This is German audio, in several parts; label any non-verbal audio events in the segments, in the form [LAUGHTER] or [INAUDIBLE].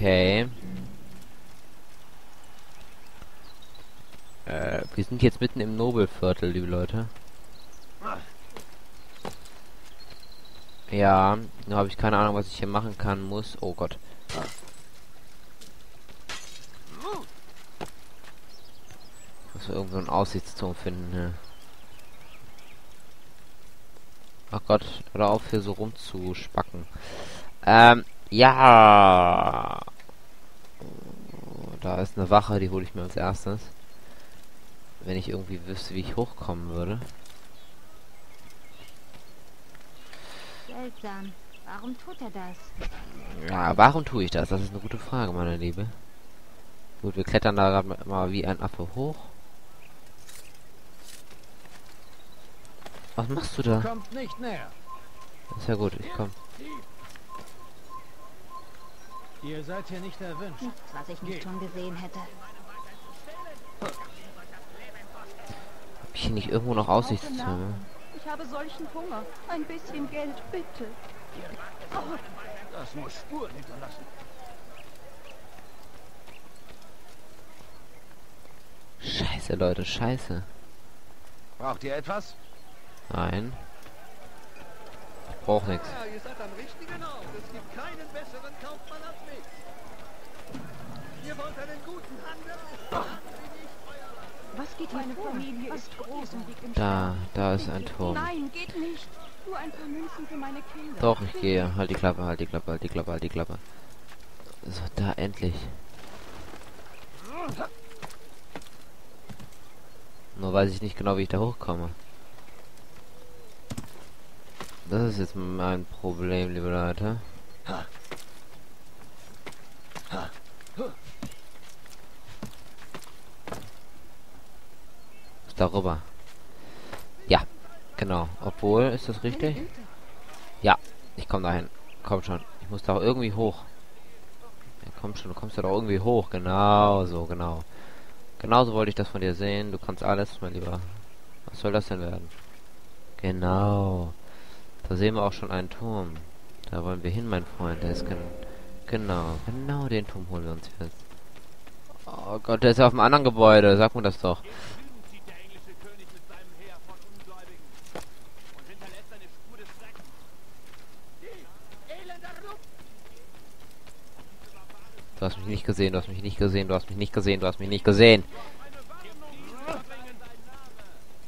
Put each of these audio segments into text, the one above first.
Okay. Äh, wir sind jetzt mitten im Nobelviertel, liebe Leute. Ja, da habe ich keine Ahnung, was ich hier machen kann, muss. Oh Gott. Muss irgendwo einen Aussichtsturm finden. Ne? Ach Gott, hör auf hier so rumzuspacken. Ähm, ja. Da ist eine Wache, die hole ich mir als erstes. Wenn ich irgendwie wüsste, wie ich hochkommen würde. Seltsam. Warum tut er das? Ja, warum tue ich das? Das ist eine gute Frage, meine Liebe. Gut, wir klettern da gerade mal wie ein Affe hoch. Was machst du da? Kommt nicht näher. Ist ja gut, ich komm. Ihr seid hier nicht erwünscht. Nichts, was ich nicht Geh. schon gesehen hätte. Hab ich hier nicht irgendwo noch Aussichtstürme? Ich habe solchen Hunger. Ein bisschen Geld, bitte. Das muss Spuren hinterlassen. Scheiße, Leute, scheiße. Braucht ihr etwas? Nein. Ich brauch nichts. Ja, ihr seid am richtigen Ort. Es gibt keinen besseren Kaufmann als mich. Ihr wollt einen guten Handel? Was geht Meine Familie ist groß und liegt im Da, da ist ein. Turm. Nein, geht nicht. Nur ein paar Münzen für meine Kinder. Doch, ich gehe. Halt die Klappe, halt die Klappe, halt die Klappe, halt die Klappe. So, da endlich. Nur weiß ich nicht genau, wie ich da hochkomme. Das ist jetzt mein Problem, liebe Leute. Darüber. Ja, genau. Obwohl, ist das richtig? Ja, ich komme dahin. Komm schon. Ich muss da irgendwie hoch. Ja, komm schon, du kommst da doch irgendwie hoch. Genau so, genau. Genauso wollte ich das von dir sehen. Du kannst alles, mein Lieber. Was soll das denn werden? Genau. Da sehen wir auch schon einen Turm. Da wollen wir hin, mein Freund. Der ist gen genau. Genau den Turm holen wir uns jetzt. Oh Gott, der ist ja auf einem anderen Gebäude. Sag mir das doch. Du hast mich nicht gesehen, du hast mich nicht gesehen, du hast mich nicht gesehen, du hast mich nicht gesehen.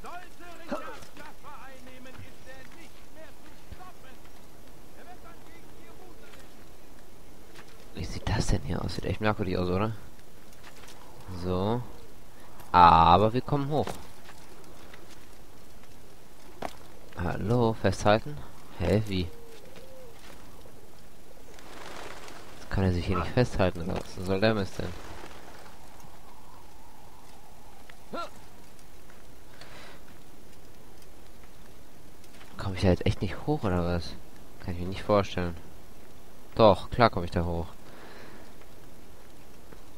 Sollte Richard Schaffer einnehmen, ist er nicht mehr zu stoppen. Er wird dann gegen Jerusalem Wie sieht das? Sieht echt merkwürdig aus, oder? So. Aber wir kommen hoch. Hallo, festhalten? Wie? Jetzt kann er sich hier nicht festhalten, oder was soll der Mist denn? Komme ich da jetzt echt nicht hoch, oder was? Kann ich mir nicht vorstellen. Doch, klar komme ich da hoch.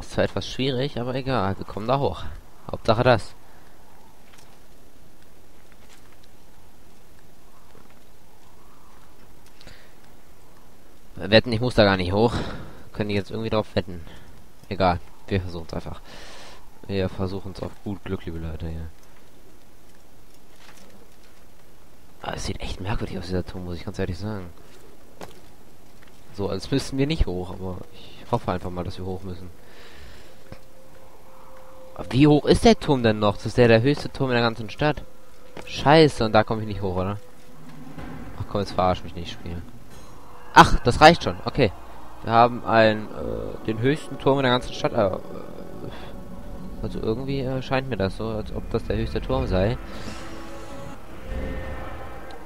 Ist zwar etwas schwierig, aber egal, wir kommen da hoch. Hauptsache das. Wetten, ich muss da gar nicht hoch. Können die jetzt irgendwie drauf wetten? Egal, wir versuchen es einfach. Wir versuchen es auf gut Glück, liebe Leute hier. Aber es sieht echt merkwürdig aus, dieser Turm, muss ich ganz ehrlich sagen. So, als müssten wir nicht hoch, aber ich hoffe einfach mal, dass wir hoch müssen. Wie hoch ist der Turm denn noch? Das ist der der höchste Turm in der ganzen Stadt. Scheiße, und da komme ich nicht hoch, oder? Ach komm, jetzt verarsch mich nicht, Spiel. Ach, das reicht schon, okay. Wir haben einen, äh, den höchsten Turm in der ganzen Stadt. Äh, also irgendwie äh, scheint mir das so, als ob das der höchste Turm sei.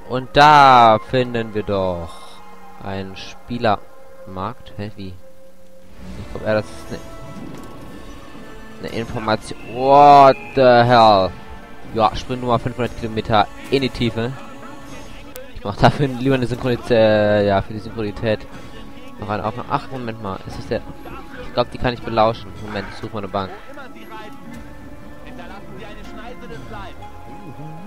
Und da finden wir doch einen Spielermarkt. Hä, wie? Ich glaube, ja, das ist eine, eine Information. What the hell? Ja, Sprint Nummer 500 Kilometer in die Tiefe. Ich mache dafür lieber eine Synchronität, äh, ja, für die Synchronität noch eine Aufnahme. Ach, Moment mal, ist das der... Ich glaube, die kann ich belauschen. Moment, ich suche mal eine Bank. Wo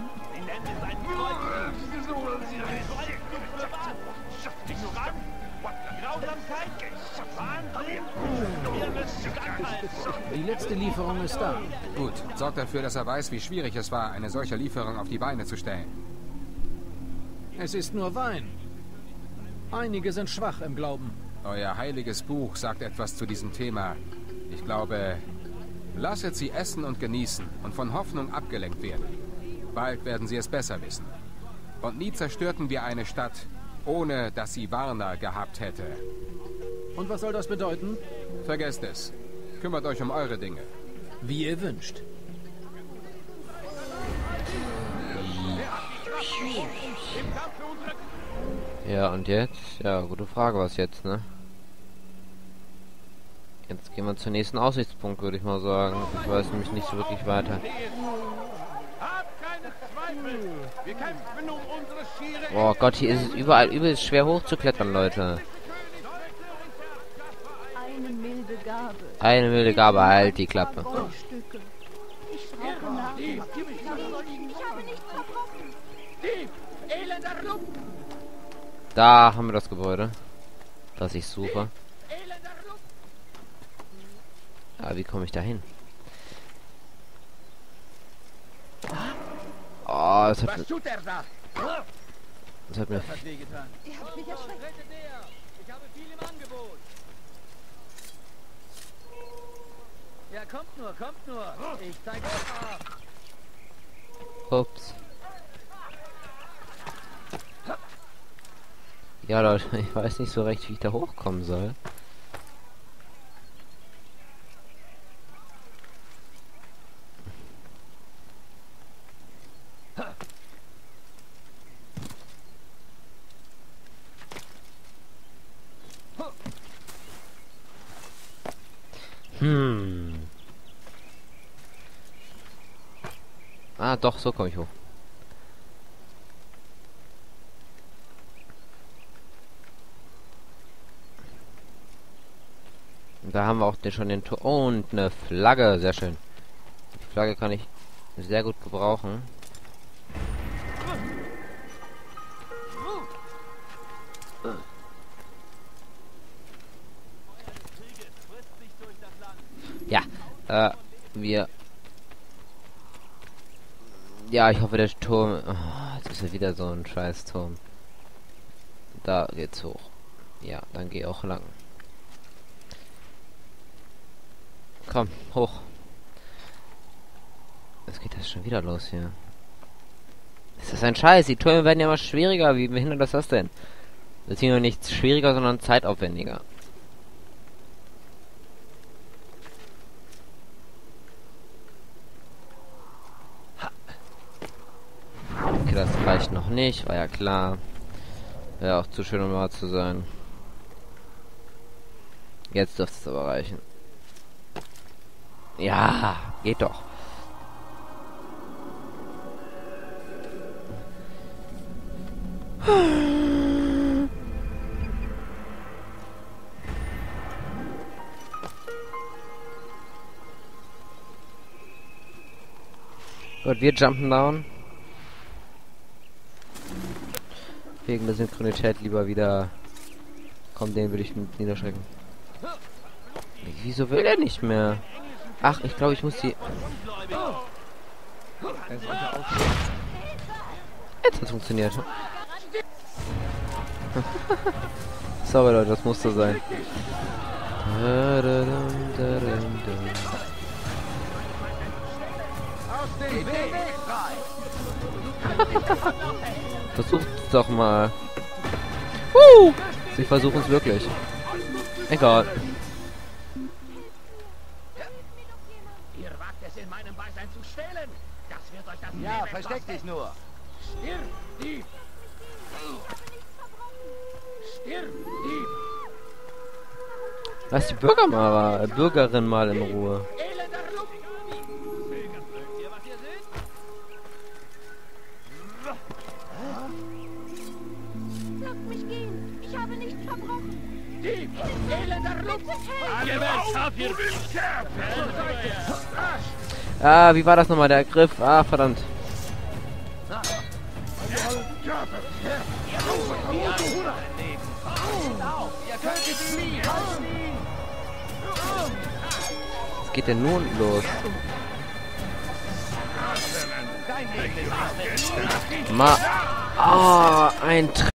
Die letzte Lieferung ist da. Gut, sorgt dafür, dass er weiß, wie schwierig es war, eine solche Lieferung auf die Beine zu stellen. Es ist nur Wein. Einige sind schwach im Glauben. Euer heiliges Buch sagt etwas zu diesem Thema. Ich glaube, lasset sie essen und genießen und von Hoffnung abgelenkt werden. Bald werden sie es besser wissen. Und nie zerstörten wir eine Stadt, ohne dass sie Warner gehabt hätte. Und was soll das bedeuten? Vergesst es. Kümmert euch um eure Dinge. Wie ihr wünscht. Ja, und jetzt? Ja, gute Frage, was jetzt, ne? Jetzt gehen wir zum nächsten Aussichtspunkt, würde ich mal sagen. Ich weiß nämlich nicht so wirklich weiter. Habt keine Zweifel. Wir kämpfen um unsere schiere Oh Gott, hier ist es überall übelst schwer hochzuklettern, Leute. Eine milde Gabe, halt die Klappe. Da haben wir das Gebäude, das ich suche. Aber wie komme ich da hin? Oh, das hat, Was tut da? das hat mir... Ich habe viel im Angebot. Ja, kommt nur, kommt nur. Ich zeige euch mal. Ups. Ja, Leute, [LAUGHS] ich weiß nicht so recht, wie ich da hochkommen soll. Hm. Ah, doch, so komme ich hoch. Da haben wir auch den, schon den Tor. Und eine Flagge, sehr schön. Die Flagge kann ich sehr gut gebrauchen. Ja, äh, wir. Ja, ich hoffe, der Turm. Oh, jetzt ist wieder so ein scheiß Turm. Da geht's hoch. Ja, dann geh auch lang. Komm, hoch. Jetzt geht das schon wieder los hier. Ist das ein Scheiß? Die Türme werden ja immer schwieriger. Wie behindert ist das denn? Beziehungsweise nicht schwieriger, sondern zeitaufwendiger. Okay, das noch nicht, war ja klar. Wäre auch zu schön, um wahr zu sein. Jetzt dürfte es aber reichen. Ja, geht doch. Gut, wir jumpen down. Wegen der Synchronität lieber wieder. Komm, den will ich niederschrecken. Wieso will er nicht mehr? Ach, ich glaube, ich muss die. Jetzt hat's funktioniert. [LAUGHS] Sorry Leute, das musste sein. [LAUGHS] Versucht's doch mal. Uh! Sie versuchen es wirklich. Egal. Ihr wagt es in meinem Beisein zu stehlen. Das wird euch das Ja, Leben versteck kosten. dich nur. Stirb, Dieb! Stirb, Dieb! Lass die Bürger mal, äh, Bürgerin mal in Ruhe. Dieb! Elender Lump! Ah, wie war das nochmal, der Griff? Ah, verdammt. Was geht denn nun los? Ma... Ah, ein Tr